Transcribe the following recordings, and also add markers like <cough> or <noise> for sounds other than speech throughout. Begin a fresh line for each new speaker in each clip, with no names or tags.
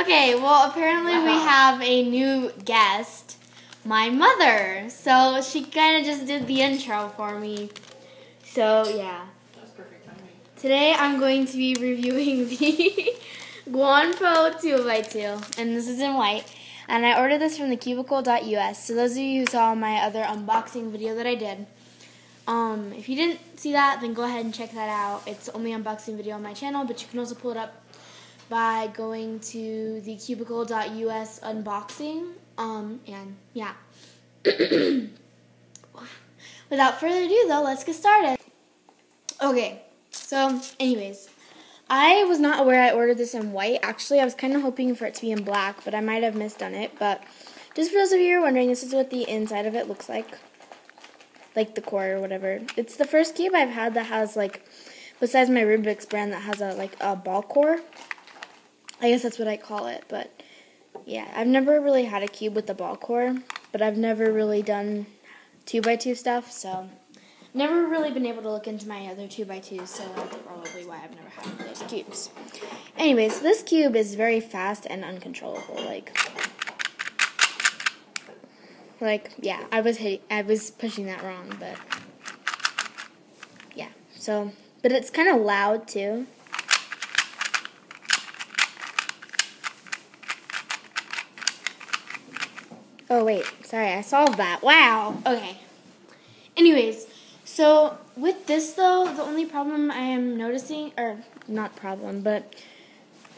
Okay, well, apparently we have a new guest, my mother. So she kind of just did the intro for me. So, yeah.
That's perfect timing.
Today I'm going to be reviewing <laughs> the Guanpo 2x2, and this is in white. And I ordered this from the cubicle.us. So those of you who saw my other unboxing video that I did, um, if you didn't see that, then go ahead and check that out. It's the only unboxing video on my channel, but you can also pull it up by going to the cubicle.us unboxing. Um, and yeah. <coughs> Without further ado, though, let's get started. Okay, so, anyways, I was not aware I ordered this in white. Actually, I was kind of hoping for it to be in black, but I might have misdone it. But just for those of you who are wondering, this is what the inside of it looks like. Like the core or whatever. It's the first cube I've had that has, like, besides my Rubik's brand, that has a, like, a ball core. I guess that's what I call it, but yeah, I've never really had a cube with a ball core, but I've never really done 2x2 stuff, so never really been able to look into my other 2x2s, so that's probably why I've never had those cubes. Anyways, this cube is very fast and uncontrollable, like like yeah, I was I was pushing that wrong, but yeah. So, but it's kind of loud too. Oh wait, sorry, I solved that. Wow. Okay. Anyways, so with this though, the only problem I am noticing, or not problem, but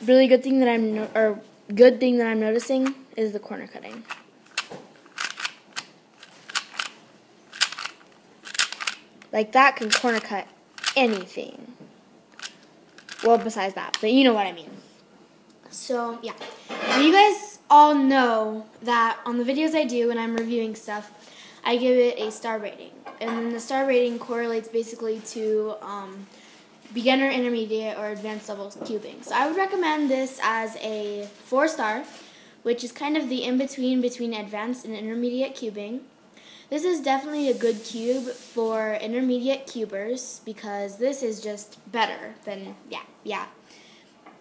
really good thing that I'm, no, or good thing that I'm noticing is the corner cutting. Like that can corner cut anything. Well, besides that, but you know what I mean. So yeah, you guys all know that on the videos I do when I'm reviewing stuff, I give it a star rating, and then the star rating correlates basically to um, beginner, intermediate, or advanced level cubing. So I would recommend this as a four star, which is kind of the in between between advanced and intermediate cubing. This is definitely a good cube for intermediate cubers because this is just better than yeah yeah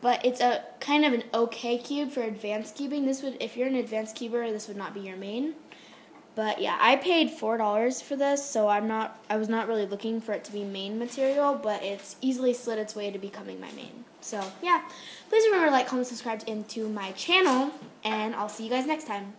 but it's a kind of an okay cube for advanced cubing. This would, if you're an advanced cuber, this would not be your main. But yeah, I paid four dollars for this, so I'm not, I was not really looking for it to be main material, but it's easily slid its way to becoming my main. So yeah, please remember to like, comment, subscribe into my channel, and I'll see you guys next time.